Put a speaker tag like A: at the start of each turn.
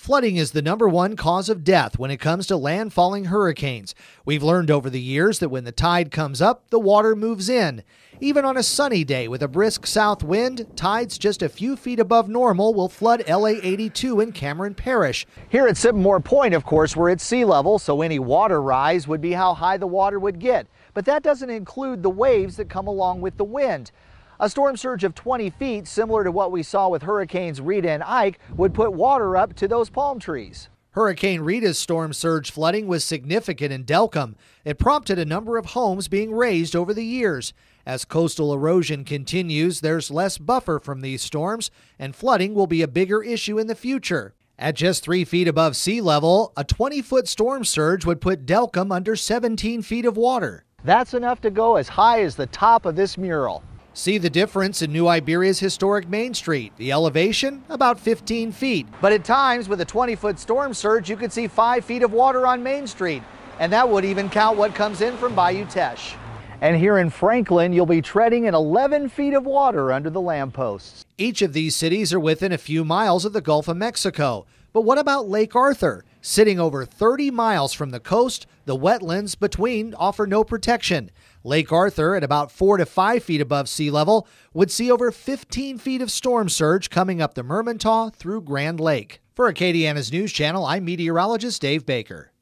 A: Flooding is the number one cause of death when it comes to landfalling hurricanes. We've learned over the years that when the tide comes up, the water moves in. Even on a sunny day with a brisk south wind, tides just a few feet above normal will flood LA 82 in Cameron Parish. Here at Cypremort Point, of course, we're at sea level, so any water rise would be how high the water would get. But that doesn't include the waves that come along with the wind. A storm surge of 20 feet, similar to what we saw with Hurricanes Rita and Ike, would put water up to those palm trees. Hurricane Rita's storm surge flooding was significant in Delcambre. It prompted a number of homes being raised over the years. As coastal erosion continues, there's less buffer from these storms, and flooding will be a bigger issue in the future. At just three feet above sea level, a 20 foot storm surge would put Delcambre under 17 feet of water. That's enough to go as high as the top of this mural. See the difference in New Iberia's historic Main Street. The elevation, about 15 feet. But at times, with a 20 foot storm surge, you could see 5 feet of water on Main Street. And that would even count what comes in from Bayou Teche. And here in Franklin, you'll be treading in 11 feet of water under the lampposts. Each of these cities are within a few miles of the Gulf of Mexico. But what about Lake Arthur? Sitting over 30 miles from the coast, the wetlands between offer no protection. Lake Arthur, at about 4 to 5 feet above sea level, would see over 15 feet of storm surge coming up the Mermentau through Grand Lake. For Acadiana's News Channel, I'm meteorologist Dave Baker.